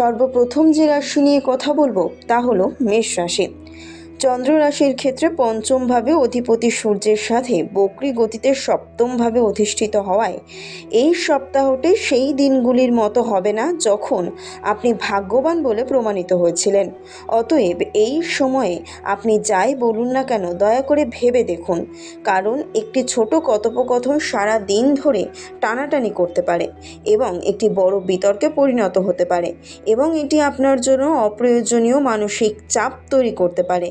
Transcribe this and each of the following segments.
সর্বপ্রথম যে রাশি নিয়ে কথা বলব তা হলো মেষ রাশি। চন্দ্র রাশির ক্ষেত্রে পঞ্চমভাবে অধিপতি সূর্যের সাথে বক্রী গতিতে সপ্তমভাবে অধিষ্ঠিত হওয়ায় এই সপ্তাহটি সেই দিনগুলির মতো হবে না যখন আপনি ভাগ্যবান বলে প্রমাণিত হয়েছিলেন। অতএব এই সময়ে আপনি যাই বলুন না কেন, দয়া করে ভেবে দেখুন, কারণ একটি ছোট কথোপকথন সারা দিন ধরে টানাটানি করতে পারে এবং একটি বড় বিতর্কে পরিণত হতে পারে এবং এটি আপনার জন্য অপ্রয়োজনীয় মানসিক চাপ তৈরি করতে পারে।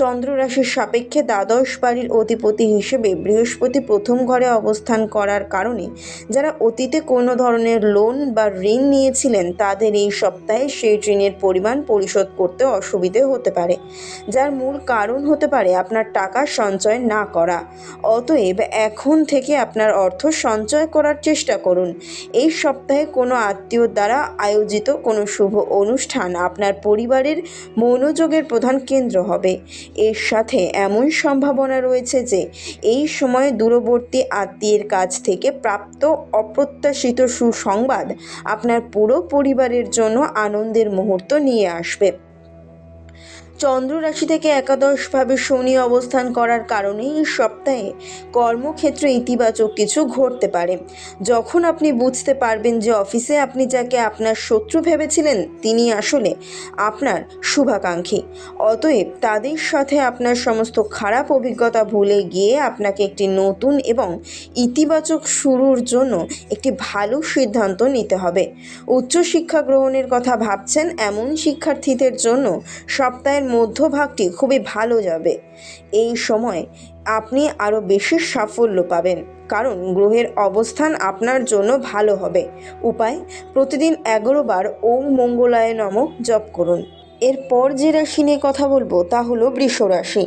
চন্দ্র রাশির সাপেক্ষে দ্বাদশ বাড়ির অধিপতি হিসেবে বৃহস্পতি প্রথম ঘরে অবস্থান করার কারণে যারা অতীতে কোনো ধরনের লোন বা ঋণ নিয়েছিলেন, তাদের এই সপ্তাহে সেই ঋণের পরিমাণ পরিশোধ করতে অসুবিধে হতে পারে, যার মূল কারণ হতে পারে আপনার টাকা সঞ্চয় না করা। অতএব এখন থেকে আপনার অর্থ সঞ্চয় করার চেষ্টা করুন। এই সপ্তাহে কোনো আত্মীয় দ্বারা আয়োজিত কোনো শুভ অনুষ্ঠান আপনার পরিবারের মনোযোগের প্রধান কেন্দ্র হবে। এর সাথে এমন সম্ভাবনা রয়েছে যে এই সময় দূরবর্তী আত্মীয়ের কাছ থেকে প্রাপ্ত অপ্রত্যাশিত সুসংবাদ আপনার পুরো পরিবারের জন্য আনন্দের মুহূর্ত নিয়ে আসবে। চন্দ্র রাশি থেকে একাদশভাবে শনি অবস্থান করার কারণে এই সপ্তাহে কর্মক্ষেত্রে ইতিবাচক কিছু ঘটতে পারে। যখন আপনি বুঝতে পারবেন যে অফিসে আপনি যাকে আপনার শত্রু ভেবেছিলেন, তিনি আসলে আপনার শুভাকাঙ্ক্ষী। অতএব তাদের সাথে আপনার সমস্ত খারাপ অভিজ্ঞতা ভুলে গিয়ে আপনাকে একটি নতুন এবং ইতিবাচক শুরুর জন্য একটি ভালো সিদ্ধান্ত নিতে হবে। উচ্চশিক্ষা গ্রহণের কথা ভাবছেন এমন শিক্ষার্থীদের জন্য সপ্তাহের মধ্যভাগটি খুবই ভালো যাবে। এই সময় আপনি আরও বেশি সাফল্য পাবেন, কারণ গ্রহের অবস্থান আপনার জন্য ভালো হবে। উপায়, প্রতিদিন এগারো বার ওম মঙ্গলায় নম জপ করুন। এরপর যে রাশি নিয়ে কথা বলব তা হলো বৃষ রাশি।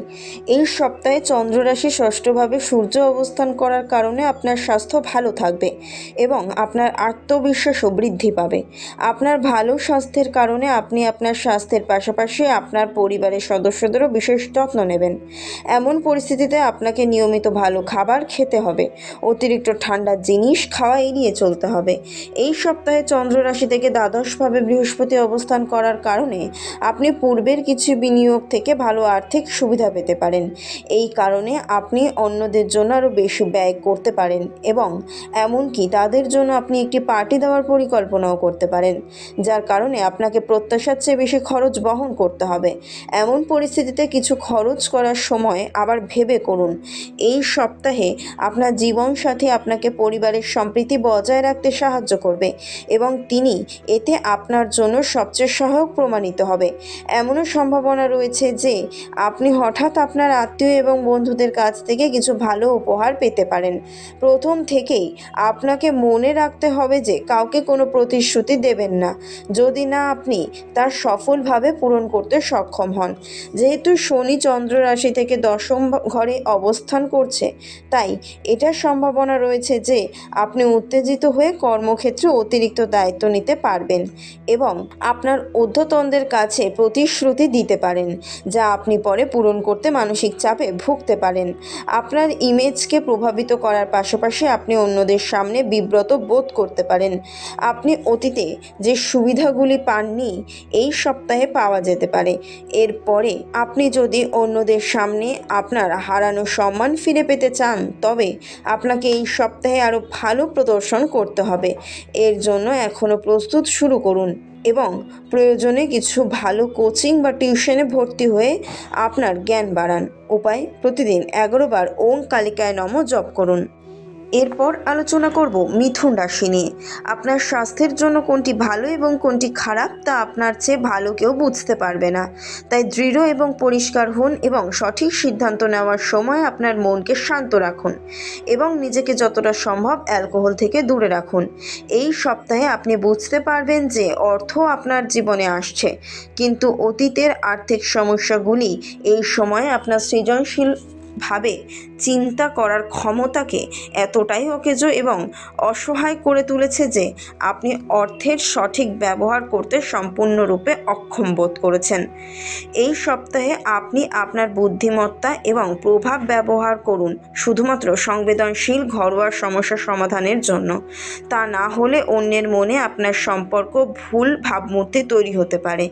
এই সপ্তাহে চন্দ্র রাশি ষষ্ঠভাবে সূর্য অবস্থান করার কারণে আপনার স্বাস্থ্য ভালো থাকবে এবং আপনার আত্মবিশ্বাসও বৃদ্ধি পাবে। আপনার ভালো স্বাস্থ্যের কারণে আপনি আপনার স্বাস্থ্যের পাশাপাশি আপনার পরিবারের সদস্যদেরও বিশেষ যত্ন নেবেন। এমন পরিস্থিতিতে আপনাকে নিয়মিত ভালো খাবার খেতে হবে। অতিরিক্ত ঠান্ডা জিনিস খাওয়া এড়িয়ে চলতে হবে। এই সপ্তাহে চন্দ্র রাশি থেকে দ্বাদশভাবে বৃহস্পতি অবস্থান করার কারণে আপনি পূর্বের কিছু বিনিয়োগ থেকে ভালো আর্থিক সুবিধা পেতে পারেন। এই কারণে আপনি অন্যদের জন্য আরও বেশি ব্যয় করতে পারেন এবং এমনকি তাদের জন্য আপনি একটি পার্টি দেওয়ার পরিকল্পনাও করতে পারেন, যার কারণে আপনাকে প্রত্যাশার চেয়ে বেশি খরচ বহন করতে হবে। এমন পরিস্থিতিতে কিছু খরচ করার সময় আবার ভেবে করুন। এই সপ্তাহে আপনার জীবন জীবনসাথী আপনাকে পরিবারের সম্প্রীতি বজায় রাখতে সাহায্য করবে এবং তিনি এতে আপনার জন্য সবচেয়ে সহায়ক প্রমাণিত হবে। এমনও সম্ভাবনা রয়েছে যে আপনি হঠাৎ আপনার আত্মীয় এবং বন্ধুদের কাছ থেকে কিছু ভালো উপহার পেতে পারেন। প্রথম থেকেই আপনাকে মনে রাখতে হবে যে কাউকে কোনো প্রতিশ্রুতি দেবেন না। যদি না আপনি তার সফলভাবে পূরণ করতে সক্ষম হন। যেহেতু শনি চন্দ্র রাশি থেকে দশম ঘরে অবস্থান করছে, তাই এটার সম্ভাবনা রয়েছে যে আপনি উত্তেজিত হয়ে কর্মক্ষেত্রে অতিরিক্ত দায়িত্ব নিতে পারবেন এবং আপনার ঊর্ধ্বতনদের কাছে প্রতিশ্রুতি দিতে পারেন, যা আপনি পরে পূরণ করতে মানসিক চাপে ভুগতে পারেন। আপনার ইমেজকে প্রভাবিত করার পাশাপাশি আপনি অন্যদের সামনে বিব্রত বোধ করতে পারেন। আপনি অতীতে যে সুবিধাগুলি পাননি, এই সপ্তাহে পাওয়া যেতে পারে। এরপরে আপনি যদি অন্যদের সামনে আপনার হারানো সম্মান ফিরে পেতে চান, তবে আপনাকে এই সপ্তাহে আরও ভালো প্রদর্শন করতে হবে। এর জন্য এখনও প্রস্তুত শুরু করুন। এবং প্রয়োজনে কিছু ভালো কোচিং বা টিউশনে ভর্তি হয়ে আপনার জ্ঞান বাড়ান। উপায়, প্রতিদিন এগারো বার ওম কালিকায় নম জপ করুন। এরপর আলোচনা করব মিথুন রাশি নিয়ে। আপনার স্বাস্থ্যের জন্য কোনটি ভালো এবং কোনটি খারাপ তা আপনার চেয়ে ভালো কেউ বুঝতে পারবে না। তাই দৃঢ় এবং পরিষ্কার হন এবং সঠিক সিদ্ধান্ত নেওয়ার সময় আপনার মনকে শান্ত রাখুন এবং নিজেকে যতটা সম্ভব অ্যালকোহল থেকে দূরে রাখুন। এই সপ্তাহে আপনি বুঝতে পারবেন যে অর্থ আপনার জীবনে আসছে, কিন্তু অতীতের আর্থিক সমস্যাগুলি এই সময়ে আপনার সৃজনশীল ভাবে চিন্তা করার ক্ষমতাকে এতটাই অকেজো এবং অসহায় করে তুলেছে যে আপনি অর্থের সঠিক ব্যবহার করতে সম্পূর্ণরূপে অক্ষম বোধ করেছেন। এই সপ্তাহে আপনি আপনার বুদ্ধিমত্তা এবং প্রভাব ব্যবহার করুন শুধুমাত্র সংবেদনশীল ঘরোয়া সমস্যা সমাধানের জন্য। তা না হলে অন্যের মনে আপনার সম্পর্ক ভুল ভাবমূর্তি তৈরি হতে পারে।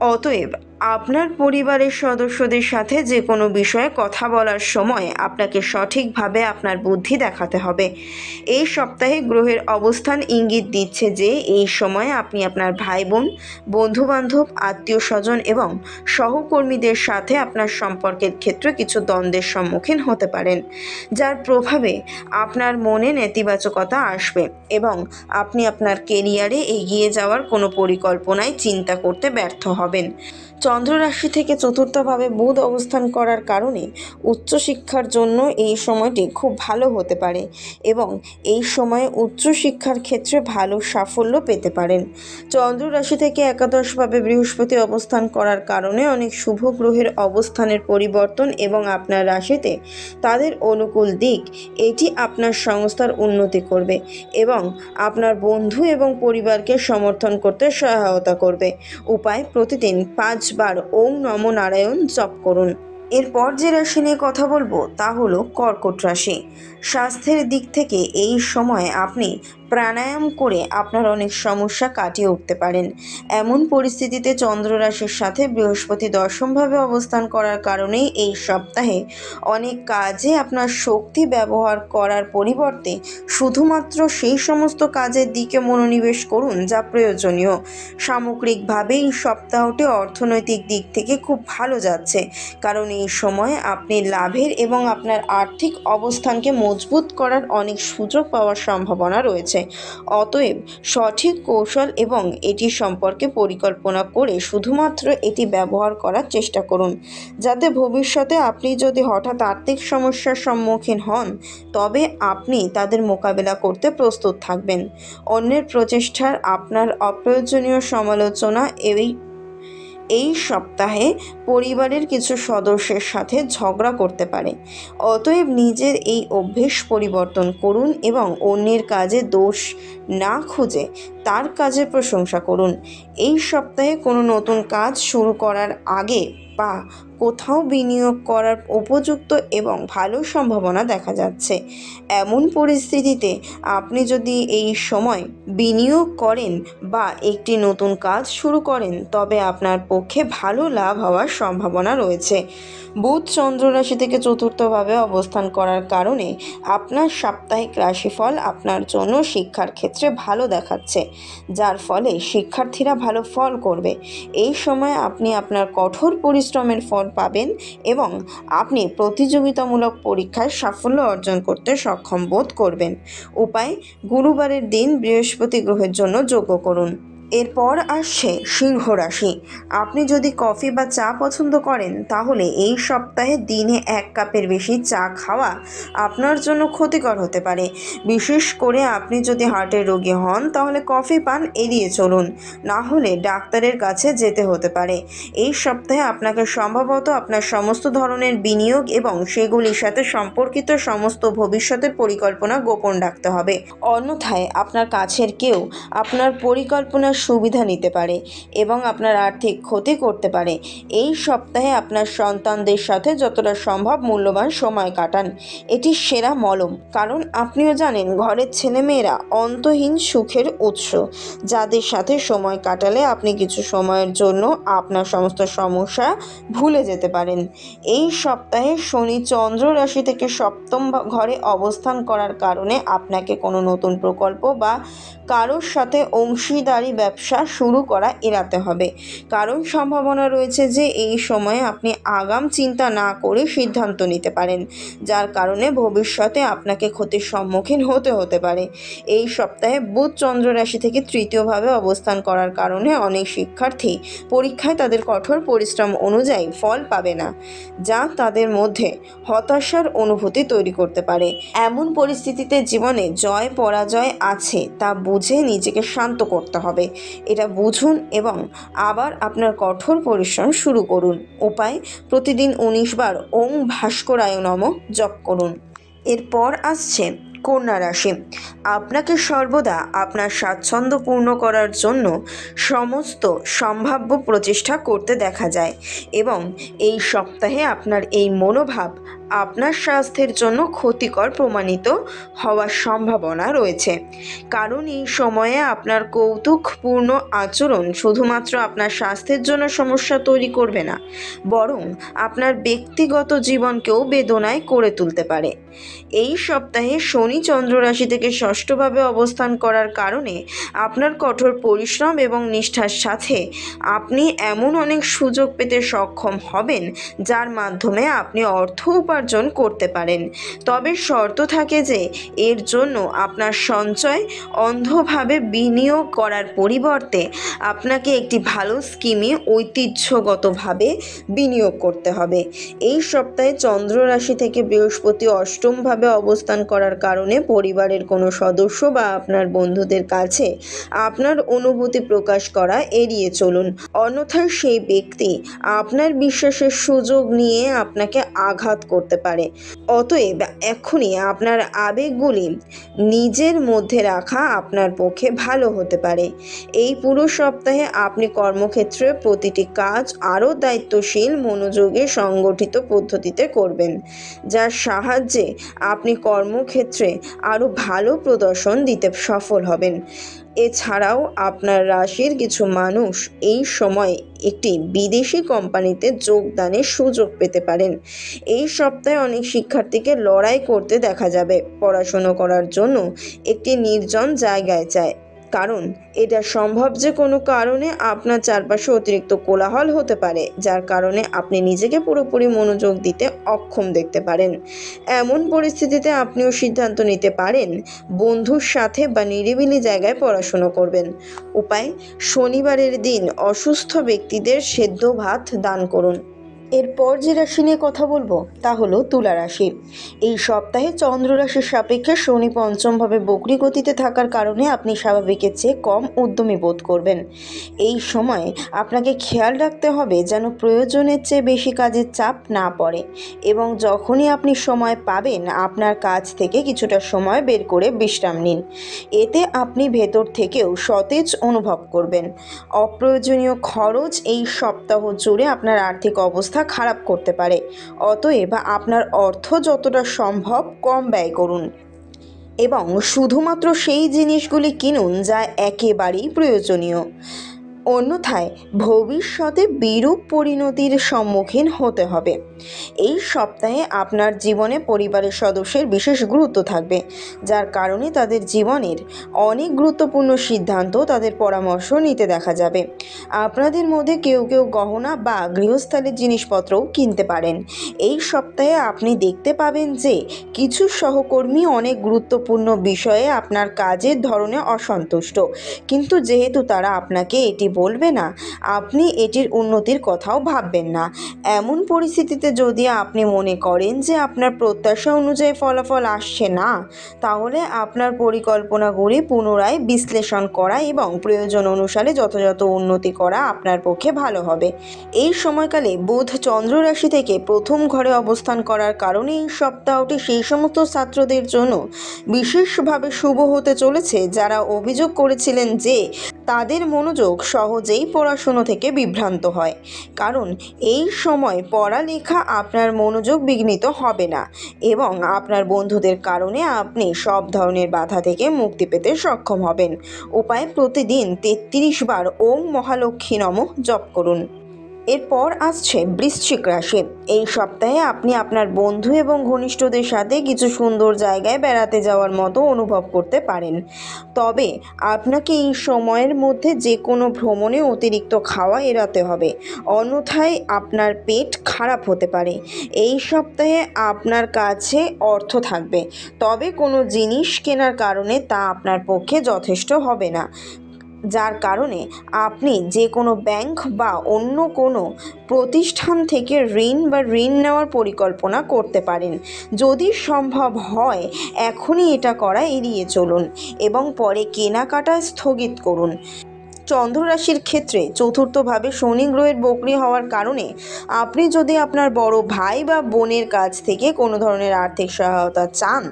অতএব আপনার পরিবারের সদস্যদের সাথে যে কোনো বিষয়ে কথা বলার সময় আপনাকে সঠিকভাবে আপনার বুদ্ধি দেখাতে হবে। এই সপ্তাহে গ্রহের অবস্থান ইঙ্গিত দিচ্ছে যে এই সময়ে আপনি আপনার ভাই বোন বন্ধুবান্ধব আত্মীয় স্বজন এবং সহকর্মীদের সাথে আপনার সম্পর্কের ক্ষেত্রে কিছু দ্বন্দ্বের সম্মুখীন হতে পারেন, যার প্রভাবে আপনার মনে নেতিবাচকতা আসবে এবং আপনি আপনার কেরিয়ারে এগিয়ে যাওয়ার কোনো পরিকল্পনায় চিন্তা করতে ব্যর্থ হবেন। চন্দ্র রাশি থেকে চতুর্থভাবে বুধ অবস্থান করার কারণে উচ্চশিক্ষার জন্য এই সময়টি খুব ভালো হতে পারে এবং এই সময়ে উচ্চশিক্ষার ক্ষেত্রে ভালো সাফল্য পেতে পারেন। চন্দ্র রাশি থেকে একাদশভাবে বৃহস্পতি অবস্থান করার কারণে অনেক শুভ গ্রহের অবস্থানের পরিবর্তন এবং আপনার রাশিতে তাদের অনুকূল দিক, এটি আপনার সংস্থার উন্নতি করবে এবং আপনার বন্ধু এবং পরিবারকে সমর্থন করতে সহায়তা করবে। উপায়, প্রতিদিন পাঁচবার ওম নম নারায়ণ জপ করুন। এরপর যে রাশি নিয়ে কথা বলব তা হলো কর্কট রাশি। স্বাস্থ্যের দিক থেকে এই সময় আপনি প্রাণায়াম করে আপনার অনেক সমস্যা কাটিয়ে উঠতে পারেন। এমন পরিস্থিতিতে চন্দ্র রাশির সাথে বৃহস্পতি দশমভাবে অবস্থান করার কারণেই এই সপ্তাহে অনেক কাজে আপনার শক্তি ব্যবহার করার পরিবর্তে শুধুমাত্র সেই সমস্ত কাজের দিকে মনোনিবেশ করুন যা প্রয়োজনীয়। সামগ্রিকভাবে এই সপ্তাহটি অর্থনৈতিক দিক থেকে খুব ভালো যাচ্ছে, কারণ এই সময় আপনি লাভের এবং আপনার আর্থিক অবস্থানকে মজবুত করার অনেক সুযোগ পাওয়ার সম্ভাবনা রয়েছে। অতএব সঠিক কৌশল এবং এটি সম্পর্কে পরিকল্পনা করে শুধুমাত্র এটি ব্যবহার করার চেষ্টা করুন। যাতে ভবিষ্যতে আপনি যদি হঠাৎ আর্থিক সমস্যার সম্মুখীন হন, তবে আপনি তাদের মোকাবেলা করতে প্রস্তুত থাকবেন। অন্যের প্রচেষ্টার আপনার অপ্রয়োজনীয় সমালোচনা এই এই সপ্তাহে পরিবারের কিছু সদস্যের সাথে ঝগড়া করতে পারে। অতএব নিজের এই অভ্যেস পরিবর্তন করুন এবং অন্যের কাজে দোষ না খুঁজে তার কাজের প্রশংসা করুন। এই সপ্তাহে কোনো নতুন কাজ শুরু করার আগে বা কোথাও বিনিয়োগ করার উপযুক্ত এবং ভালো সম্ভাবনা দেখা যাচ্ছে। এমন পরিস্থিতিতে আপনি যদি এই সময় বিনিয়োগ করেন বা একটি নতুন কাজ শুরু করেন, তবে আপনার পক্ষে ভালো লাভ হওয়ার সম্ভাবনা রয়েছে। বুধ চন্দ্র রাশি থেকে চতুর্থভাবে অবস্থান করার কারণে আপনার সাপ্তাহিক রাশিফল আপনার জন্য শিক্ষার ক্ষেত্রে ভালো দেখাচ্ছে। যার ফলে শিক্ষার্থীরা ভালো ফল করবে। এই সময় আপনি আপনার কঠোর পরিশ্রমের ফল পাবেন এবং আপনি প্রতিযোগিতামূলক পরীক্ষায় সাফল্য অর্জন করতে সক্ষম বোধ করবেন। উপায়, গুরুবারের দিন বৃহস্পতি গ্রহের জন্য যোগ্য করুন। এরপর আসছে সিংহ রাশি। আপনি যদি কফি বা চা পছন্দ করেন, তাহলে এই সপ্তাহে দিনে এক কাপের বেশি চা খাওয়া আপনার জন্য ক্ষতিকর হতে পারে। বিশেষ করে আপনি যদি হার্টের রোগী হন, তাহলে কফি পান এড়িয়ে চলুন। না হলে ডাক্তারের কাছে যেতে হতে পারে। এই সপ্তাহে আপনাকে সম্ভবত আপনার সমস্ত ধরনের বিনিয়োগ এবং সেগুলির সাথে সম্পর্কিত সমস্ত ভবিষ্যতের পরিকল্পনা গোপন রাখতে হবে। অন্যথায় আপনার কাছের কেউ আপনার পরিকল্পনার সুবিধা নিতে পারে এবং আপনার আর্থিক ক্ষতি করতে পারে। এই সপ্তাহে আপনার সন্তানদের সাথে যতটা সম্ভব মূল্যবান সময় কাটান। এটি সেরা মলম, কারণ আপনিও জানেন ঘরের ছেলেমেয়েরা অন্তহীন সুখের উৎস। যাদের সাথে সময় কাটালে আপনি কিছু সময়ের জন্য আপনার সমস্ত সমস্যা ভুলে যেতে পারেন। এই সপ্তাহে শনি চন্দ্র রাশি থেকে সপ্তম ঘরে অবস্থান করার কারণে আপনাকে কোনো নতুন প্রকল্প বা কারোর সাথে অংশীদারি ব্যবসা শুরু করা এড়াতে হবে। কারণ সম্ভাবনা রয়েছে যে, এই সময়ে আপনি আগাম চিন্তা না করে সিদ্ধান্ত নিতে পারেন, যার কারণে ভবিষ্যতে আপনাকে ক্ষতির সম্মুখীন হতে হতে পারে। এই সপ্তাহে বুধ চন্দ্র রাশি থেকে তৃতীয়ভাবে অবস্থান করার কারণে অনেক শিক্ষার্থী পরীক্ষায় তাদের কঠোর পরিশ্রম অনুযায়ী ফল পাবে না, যা তাদের মধ্যে হতাশার অনুভূতি তৈরি করতে পারে। এমন পরিস্থিতিতে জীবনে জয় পরাজয় আছে তা বুঝে নিজেকে শান্ত করতে হবে। এটা বুঝুন এবং আবার আপনার কঠোর পরিশ্রম শুরু করুন। উপায়, প্রতিদিন উনিশ বার ওং ভাস্করায় নম জপ করুন। এরপর আসছে কন্যা রাশি। আপনাকে সর্বদা আপনার স্বাচ্ছন্দ্য পূর্ণ করার জন্য সমস্ত সম্ভাব্য প্রচেষ্টা করতে দেখা যায় এবং এই সপ্তাহে আপনার এই মনোভাব আপনার স্বাস্থ্যের জন্য ক্ষতিকর প্রমাণিত হওয়ার সম্ভাবনা রয়েছে। কারণ এই সময়ে আপনার কৌতুকপূর্ণ আচরণ শুধুমাত্র আপনার স্বাস্থ্যের জন্য সমস্যা তৈরি করবে না, বরং আপনার ব্যক্তিগত জীবনকেও বেদনায় করে তুলতে পারে। এই সপ্তাহে শনি চন্দ্র রাশি থেকে ষষ্ঠভাবে অবস্থান করার কারণে আপনার কঠোর পরিশ্রম এবং নিষ্ঠার সাথে আপনি এমন অনেক সুযোগ পেতে সক্ষম হবেন, যার মাধ্যমে আপনি অর্থ উপার্জন করতে পারেন। তবে শর্ত থাকে যে, এর জন্য আপনার সঞ্চয় অন্ধভাবে বিনিয়োগ করার পরিবর্তে আপনাকে একটি ভালো স্কিমে ঐতিহ্যগতভাবে বিনিয়োগ করতে হবে। এই সপ্তাহে চন্দ্র রাশি থেকে বৃহস্পতি অষ্টমভাবে অবস্থান করার কারণে পরিবারের কোনো সদস্য বা আপনার বন্ধুদের কাছে আপনার অনুভূতি প্রকাশ করা এড়িয়ে চলুন। অন্যথায় সেই ব্যক্তি আপনার বিশ্বাসের সুযোগ নিয়ে আপনাকে আঘাত করতে পারে। অতএব এক্ষুনি আপনার আবেগগুলি নিজের মধ্যে রাখা আপনার পক্ষে ভালো হতে পারে। এই পুরো সপ্তাহে আপনি কর্মক্ষেত্রে প্রতিটি কাজ আরও দায়িত্বশীল, মনোযোগে সংগঠিত পদ্ধতিতে করবেন, যার সাহায্যে আপনি কর্মক্ষেত্রে আরও ভালো প্রদর্শন দিতে সফল হবেন। এছাড়াও আপনার রাশির কিছু মানুষ এই সময় একটি বিদেশি কোম্পানিতে যোগদানের সুযোগ পেতে পারেন। এই সপ্তাহে অনেক শিক্ষার্থীকে লড়াই করতে দেখা যাবে। পড়াশুনো করার জন্য একটি নির্জন জায়গায় চায়। কারণ এটা সম্ভব যে কোনো কারণে আপনার চারপাশে অতিরিক্ত কোলাহল হতে পারে, যার কারণে আপনি নিজেকে পুরোপুরি মনোযোগ দিতে অক্ষম দেখতে পারেন। এমন পরিস্থিতিতে আপনিও সিদ্ধান্ত নিতে পারেন, বন্ধুর সাথে বা নিরিবিলি জায়গায় পড়াশুনো করবেন। উপায়, শনিবারের দিন অসুস্থ ব্যক্তিদের সেদ্ধ ভাত দান করুন। এরপর যে রাশি নিয়ে কথা বলব, তা হলো তুলা রাশি। এই সপ্তাহে চন্দ্র রাশির সাপেক্ষে শনি পঞ্চমভাবে বকরি গতিতে থাকার কারণে আপনি স্বাভাবিকের চেয়ে কম উদ্যমী বোধ করবেন। এই সময় আপনাকে খেয়াল রাখতে হবে যেন প্রয়োজনের চেয়ে বেশি কাজের চাপ না পড়ে এবং যখনই আপনি সময় পাবেন, আপনার কাজ থেকে কিছুটা সময় বের করে বিশ্রাম নিন। এতে আপনি ভেতর থেকেও সতেজ অনুভব করবেন। অপ্রয়োজনীয় খরচ এই সপ্তাহ জুড়ে আপনার আর্থিক অবস্থা খারাপ করতে পারে। অতএব আপনার অর্থ যতটা সম্ভব কম ব্যয় করুন। এবং শুধুমাত্র সেই জিনিসগুলি কিনুন যা একেবারেই প্রয়োজনীয়। অন্যথায় ভবিষ্যতে বিরূপ পরিণতির সম্মুখীন হতে হবে। এই সপ্তাহে আপনার জীবনে পরিবারের সদস্যের বিশেষ গুরুত্ব থাকবে, যার কারণে তাদের জীবনের অনেক গুরুত্বপূর্ণ সিদ্ধান্ত তাদের পরামর্শ নিতে দেখা যাবে। আপনাদের মধ্যে কেউ কেউ গহনা বা গৃহস্থালির জিনিসপত্রও কিনতে পারেন। এই সপ্তাহে আপনি দেখতে পাবেন যে কিছু সহকর্মী অনেক গুরুত্বপূর্ণ বিষয়ে আপনার কাজের ধরনে অসন্তুষ্ট। কিন্তু যেহেতু তারা আপনাকে এটি বলবে না। আপনি এটির উন্নতির কথাও ভাববেন না। এমন পরিস্থিতিতে যদি আপনি মনে করেন যে আপনার প্রত্যাশা অনুযায়ী ফলাফল আসছে না, তাহলে আপনার পরিকল্পনাগুলি পুনরায় বিশ্লেষণ করা এবং প্রয়োজন অনুসারে যথাযথ উন্নতি করা আপনার পক্ষে ভালো হবে। এই সময়কালে বুধ চন্দ্র রাশি থেকে প্রথম ঘরে অবস্থান করার কারণে এই সপ্তাহটি সেই সমস্ত ছাত্রদের জন্য বিশেষভাবে শুভ হতে চলেছে, যারা অভিযোগ করেছিলেন যে তাদের মনোযোগ সহজেই পড়াশুনো থেকে বিভ্রান্ত হয়। কারণ এই সময় পড়ালেখা আপনার মনোযোগ বিঘ্নিত হবে না এবং আপনার বন্ধুদের কারণে আপনি সব ধরনের বাধা থেকে মুক্তি পেতে সক্ষম হবেন। উপায় প্রতিদিন তেত্রিশ বার ওম মহালক্ষ্মী নম জপ করুন। এরপর আসছে বৃশ্চিক রাশি। এই সপ্তাহে আপনি আপনার বন্ধু এবং ঘনিষ্ঠদের সাথে কিছু সুন্দর জায়গায় বেড়াতে যাওয়ার মতো অনুভব করতে পারেন। তবে আপনাকে এই সময়ের মধ্যে যে কোনো ভ্রমণে অতিরিক্ত খাওয়া এড়াতে হবে। অন্যথায় আপনার পেট খারাপ হতে পারে। এই সপ্তাহে আপনার কাছে অর্থ থাকবে। তবে কোনো জিনিস কেনার কারণে তা আপনার পক্ষে যথেষ্ট হবে না। যার কারণে আপনি যে কোনো ব্যাংক বা অন্য কোনো প্রতিষ্ঠান থেকে ঋণ বা ঋণ নেওয়ার পরিকল্পনা করতে পারেন। যদি সম্ভব হয়, এখনই এটা করা এড়িয়ে চলুন এবং পরে কেনাকাটা স্থগিত করুন। চন্দ্র রাশির ক্ষেত্রে চতুর্থভাবে শনি গ্রহের বকরি হওয়ার কারণে আপনি যদি আপনার বড় ভাই বা বোনের কাছ থেকে কোনো ধরনের আর্থিক সহায়তা চান,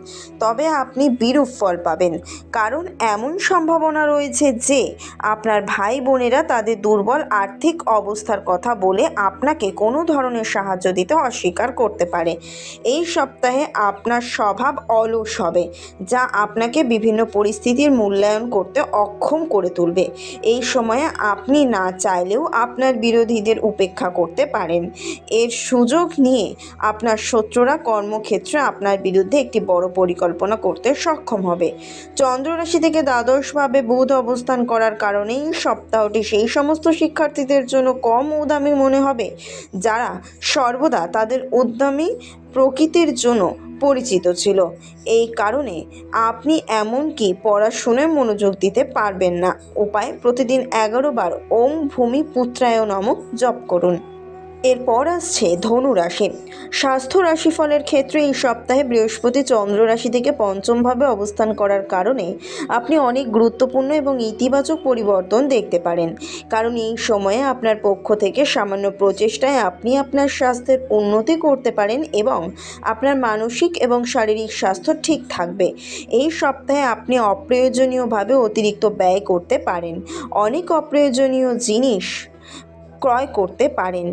তবে আপনি বিরূপ ফল পাবেন। কারণ এমন সম্ভাবনা রয়েছে যে আপনার ভাই বোনেরা তাদের দুর্বল আর্থিক অবস্থার কথা বলে আপনাকে কোনো ধরনের সাহায্য দিতে অস্বীকার করতে পারে। এই সপ্তাহে আপনার স্বভাব অলস হবে, যা আপনাকে বিভিন্ন পরিস্থিতির মূল্যায়ন করতে অক্ষম করে তুলবে। এই সময়ে আপনি না চাইলেও আপনার বিরোধীদের উপেক্ষা করতে পারেন। এর সুযোগ নিয়ে আপনার শত্রুরা কর্মক্ষেত্রে আপনার বিরুদ্ধে একটি বড় পরিকল্পনা করতে সক্ষম হবে। চন্দ্ররাশি থেকে দ্বাদশভাবে বুধ অবস্থান করার কারণেই সপ্তাহটি সেই সমস্ত শিক্ষার্থীদের জন্য কম উদ্যমী মনে হবে, যারা সর্বদা তাদের উদ্যমী প্রকৃতির জন্য পরিচিত ছিল। এই কারণে আপনি এমনকি পড়াশুনায় মনোযোগ দিতে পারবেন না। উপায়, প্রতিদিন এগারো বার ওম ভূমি পুত্রায় নামক জপ করুন। এরপর আসছে ধনু রাশি। স্বাস্থ্য ক্ষেত্রে এই সপ্তাহে বৃহস্পতি চন্দ্র রাশি থেকে পঞ্চমভাবে অবস্থান করার কারণে আপনি অনেক গুরুত্বপূর্ণ এবং ইতিবাচক পরিবর্তন দেখতে পারেন। কারণ এই সময়ে আপনার পক্ষ থেকে সামান্য প্রচেষ্টায় আপনি আপনার স্বাস্থ্যের উন্নতি করতে পারেন এবং আপনার মানসিক এবং শারীরিক স্বাস্থ্য ঠিক থাকবে। এই সপ্তাহে আপনি অপ্রয়োজনীয়ভাবে অতিরিক্ত ব্যয় করতে পারেন। অনেক অপ্রয়োজনীয় জিনিস ক্রয় করতে পারেন।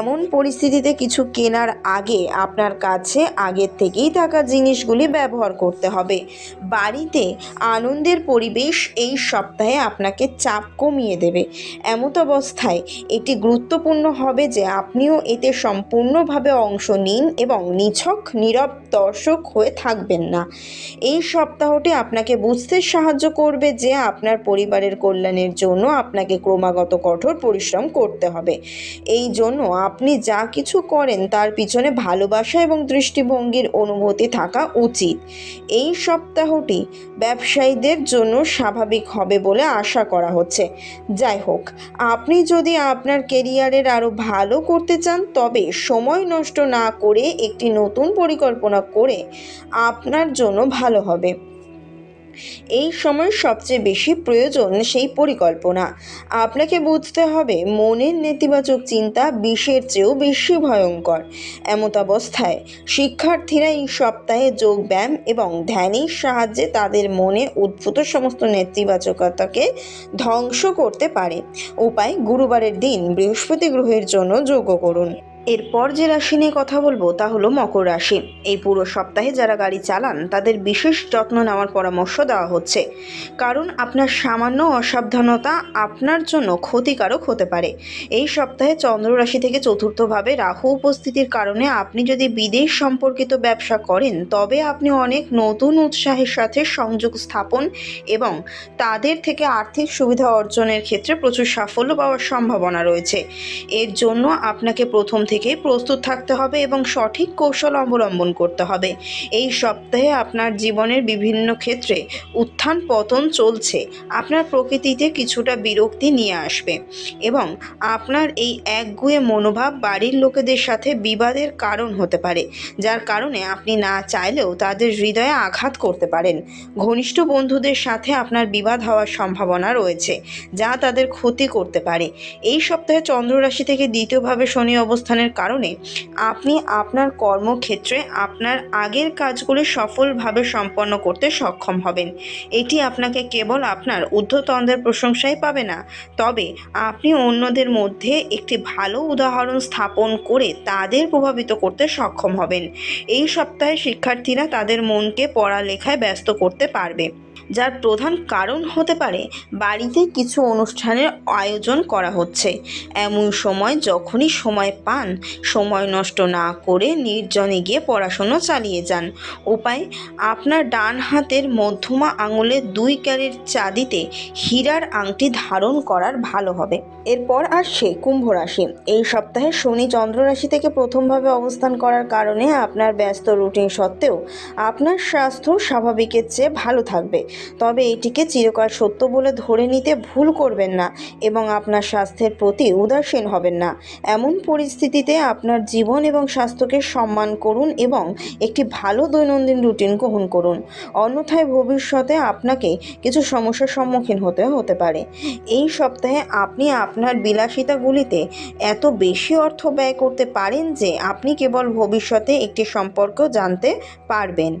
এমন পরিস্থিতিতে কিছু কেনার আগে আপনার কাছে আগের থেকেই থাকা জিনিসগুলি ব্যবহার করতে হবে। বাড়িতে আনন্দের পরিবেশ এই সপ্তাহে আপনাকে চাপ কমিয়ে দেবে। এমত অবস্থায় এটি গুরুত্বপূর্ণ হবে যে আপনিও এতে সম্পূর্ণভাবে অংশ নিন এবং নিছক, নীরব দর্শক হয়ে থাকবেন না। এই সপ্তাহটি আপনাকে বুঝতে সাহায্য করবে যে আপনার পরিবারের কল্যাণের জন্য আপনাকে ক্রমাগত কঠোর পরিশ্রম করতে হবে। এই জন্য আপনি যা কিছু করেন তার পিছনে ভালোবাসা এবং দৃষ্টিভঙ্গির অনুভূতি থাকা উচিত। এই সপ্তাহটি ব্যবসায়ীদের জন্য স্বাভাবিক হবে বলে আশা করা হচ্ছে। যাই হোক, আপনি যদি আপনার কেরিয়ারের আরও ভালো করতে চান, তবে সময় নষ্ট না করে একটি নতুন পরিকল্পনা করে আপনার জন্য ভালো হবে। এই সময় সবচেয়ে বেশি প্রয়োজন সেই পরিকল্পনা। আপনাকে বুঝতে হবে, মনের নেতিবাচক চিন্তা বিষের চেয়েও বেশি ভয়ঙ্কর। এমত অবস্থায় শিক্ষার্থীরা এই সপ্তাহে যোগব্যায়াম এবং ধ্যানের সাহায্যে তাদের মনে উদ্ভূত সমস্ত নেতিবাচকতাকে ধ্বংস করতে পারে। উপায়, গুরুবারের দিন বৃহস্পতি গ্রহের জন্য যোগ্য করুন। এরপর যে রাশি নিয়ে কথা বলব তা হলো মকর রাশি। এই পুরো সপ্তাহে যারা গাড়ি চালান, তাদের বিশেষ যত্ন নেওয়ার পরামর্শ দেওয়া হচ্ছে। কারণ আপনার সামান্য অসাবধানতা আপনার জন্য ক্ষতিকারক হতে পারে। এই সপ্তাহে চন্দ্র রাশি থেকে চতুর্থভাবে রাহু উপস্থিতির কারণে আপনি যদি বিদেশ সম্পর্কিত ব্যবসা করেন, তবে আপনি অনেক নতুন উৎসাহের সাথে সংযোগ স্থাপন এবং তাদের থেকে আর্থিক সুবিধা অর্জনের ক্ষেত্রে প্রচুর সাফল্য পাওয়ার সম্ভাবনা রয়েছে। এর জন্য আপনাকে প্রথম থেকে প্রস্তুত থাকতে হবে এবং সঠিক কৌশল অবলম্বন করতে হবে। এই সপ্তাহে আপনার জীবনের বিভিন্ন ক্ষেত্রে উত্থান পতন চলছে। আপনার প্রকৃতিতে কিছুটা বিরক্তি নিয়ে আসবে এবং আপনার এই একগুয়ে মনোভাব বাড়ির লোকেদের সাথে বিবাদের কারণ হতে পারে, যার কারণে আপনি না চাইলেও তাদের হৃদয়ে আঘাত করতে পারেন। ঘনিষ্ঠ বন্ধুদের সাথে আপনার বিবাদ হওয়ার সম্ভাবনা রয়েছে, যা তাদের ক্ষতি করতে পারে। এই সপ্তাহে চন্দ্র রাশি থেকে দ্বিতীয়ভাবে শনি অবস্থানের কারণে আপনি আপনার কর্মক্ষেত্রে আপনার আগের কাজগুলি সফলভাবে সম্পন্ন করতে সক্ষম হবেন। এটি আপনাকে কেবল আপনার ঊর্ধ্বতনদের প্রশংসাই পাবে না, তবে আপনি অন্যদের মধ্যে একটি ভালো উদাহরণ স্থাপন করে তাদের প্রভাবিত করতে সক্ষম হবেন। এই সপ্তাহে শিক্ষার্থীরা তাদের মনকে পড়ালেখায় ব্যস্ত করতে পারবে। যার প্রধান কারণ হতে পারে বাড়িতে কিছু অনুষ্ঠানের আয়োজন করা হচ্ছে। এমন সময় যখনই সময় পান, সময় নষ্ট না করে নির্জনে গিয়ে পড়াশুনো চালিয়ে যান। উপায়, আপনার ডান হাতের মধ্যমা আঙুলের দুই ক্যারেট চাঁদিতে হীরার আংটি ধারণ করার ভালো হবে। এরপর আসছে কুম্ভ রাশি। এই সপ্তাহে শনি চন্দ্র রাশি থেকে প্রথমভাবে অবস্থান করার কারণে আপনার ব্যস্ত রুটিন সত্ত্বেও আপনার স্বাস্থ্য স্বাভাবিকের চেয়ে ভালো থাকবে। তবে এটিকে চিরকাল সত্য বলে ধরে নিতে ভুল করবেন না এবং আপনার স্বাস্থ্যের প্রতি উদাসীন হবেন না। এমন পরিস্থিতিতে আপনার জীবন এবং স্বাস্থ্যকে সম্মান করুন এবং একটি ভালো দৈনন্দিন রুটিন গ্রহণ করুন। অন্যথায় ভবিষ্যতে আপনাকে কিছু সমস্যার সম্মুখীন হতে হতে পারে। এই সপ্তাহে আপনি আপনার বিলাসিতাগুলিতে এত বেশি অর্থ ব্যয় করতে পারেন যে আপনি কেবল ভবিষ্যতে একটি সম্পর্ক জানতে পারবেন।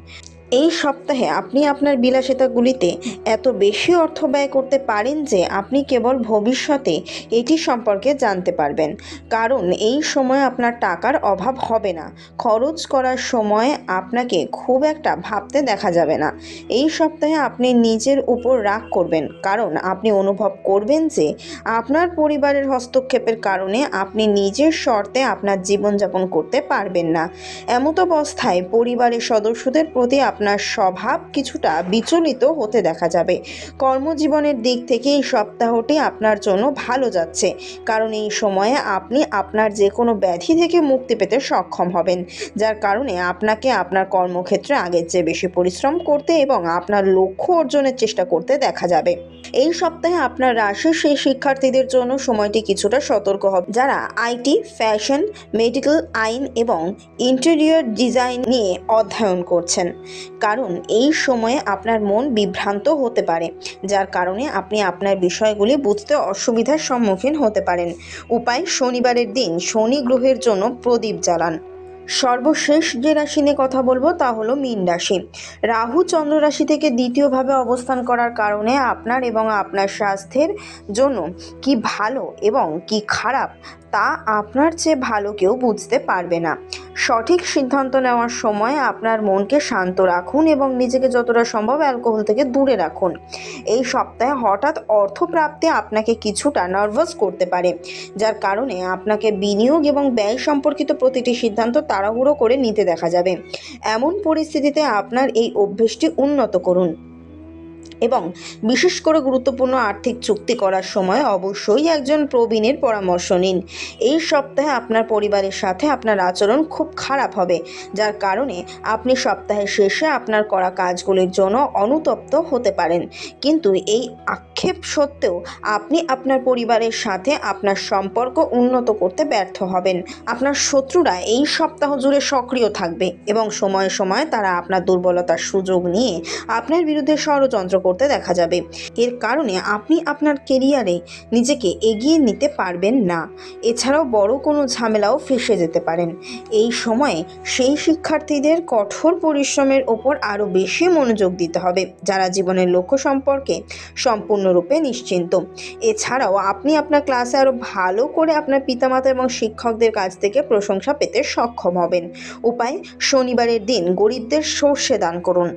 এই সপ্তাহে আপনি আপনার বিলাসিতাগুলিতে এত বেশি অর্থ ব্যয় করতে পারেন যে আপনি কেবল ভবিষ্যতে এটি সম্পর্কে জানতে পারবেন। কারণ এই সময় আপনার টাকার অভাব হবে না। খরচ করার সময় আপনাকে খুব একটা ভাবতে দেখা যাবে না। এই সপ্তাহে আপনি নিজের উপর রাগ করবেন। কারণ আপনি অনুভব করবেন যে আপনার পরিবারের হস্তক্ষেপের কারণে আপনি নিজের শর্তে আপনার জীবনযাপন করতে পারবেন না। এমত অবস্থায় পরিবারের সদস্যদের প্রতি আপনার স্বভাব কিছুটা বিচলিত হতে দেখা যাবে। কর্মজীবনের দিক থেকে এই সপ্তাহটি আপনার জন্য ভালো যাচ্ছে, কারণ এই সময়ে আপনি আপনার যে কোনো ব্যাধি থেকে মুক্তি পেতে সক্ষম হবেন, যার কারণে আপনাকে আপনার কর্মক্ষেত্রে আগের চেয়ে বেশি পরিশ্রম করতে এবং আপনার লক্ষ্য অর্জনের চেষ্টা করতে দেখা যাবে। এই সপ্তাহে আপনার রাশির সেই শিক্ষার্থীদের জন্য সময়টি কিছুটা সতর্ক হবে, যারা আইটি, ফ্যাশন, মেডিকেল, আইন এবং ইন্টেরিয়র ডিজাইন নিয়ে অধ্যয়ন করছেন। কারণ এই সময়ে আপনার মন বিভ্রান্ত হতে পারে, যার কারণে আপনি আপনার বিষয়গুলি বুঝতে অসুবিধার সম্মুখীন হতে পারেন। উপায় শনিবারের দিন শনি গ্রহের জন্য প্রদীপ জ্বালান। সর্বশেষ যে রাশি নিয়ে কথা বলব তা হলো মীন রাশি। রাহু চন্দ্র রাশি থেকে দ্বিতীয়ভাবে অবস্থান করার কারণে আপনার এবং আপনার স্বাস্থ্যের জন্য কি ভালো এবং কি খারাপ তা আপনার চেয়ে ভালো কেউ বুঝতে পারবে না। সঠিক সিদ্ধান্ত নেওয়ার সময় আপনার মনকে শান্ত রাখুন এবং নিজেকে যতটা সম্ভব অ্যালকোহল থেকে দূরে রাখুন। এই সপ্তাহে হঠাৎ অর্থপ্রাপ্তি আপনাকে কিছুটা নার্ভাস করতে পারে, যার কারণে আপনাকে বিনিয়োগ এবং ব্যয় সম্পর্কিত প্রতিটি সিদ্ধান্ত তাড়াহুড়ো করে নিতে দেখা যাবে। এমন পরিস্থিতিতে আপনার এই অভ্যেসটি উন্নত করুন। এবং বিশেষ করে গুরুত্বপূর্ণ আর্থিক চুক্তি করার সময় অবশ্যই একজন প্রবীণের পরামর্শ নিন। এই সপ্তাহে আপনার পরিবারের সাথে আপনার আচরণ খুব খারাপ হবে, যার কারণে আপনি সপ্তাহের শেষে আপনার করা কাজগুলির জন্য অনুতপ্ত হতে পারেন। কিন্তু এই আক্ষেপ সত্ত্বেও আপনি আপনার পরিবারের সাথে আপনার সম্পর্ক উন্নত করতে ব্যর্থ হবেন। আপনার শত্রুরা এই সপ্তাহ জুড়ে সক্রিয় থাকবে এবং সময়ে সময়ে তারা আপনার দুর্বলতার সুযোগ নিয়ে আপনার বিরুদ্ধে ষড়যন্ত্র করতে দেখা যাবে। এর কারণে আপনি আপনার কেরিয়ারে নিজেকে এগিয়ে নিতে পারবেন না। এছাড়াও বড় কোনো ঝামেলাও ফেসে যেতে পারেন। এই সময়ে সেই শিক্ষার্থীদের কঠোর পরিশ্রমের ওপর আরও বেশি মনোযোগ দিতে হবে, যারা জীবনের লক্ষ্য সম্পর্কে সম্পূর্ণরূপে নিশ্চিন্ত। এছাড়াও আপনি আপনার ক্লাসে আরও ভালো করে আপনার পিতামাতা এবং শিক্ষকদের কাছ থেকে প্রশংসা পেতে সক্ষম হবেন। উপায়, শনিবারের দিন গরিবদের সর্ষে দান করুন।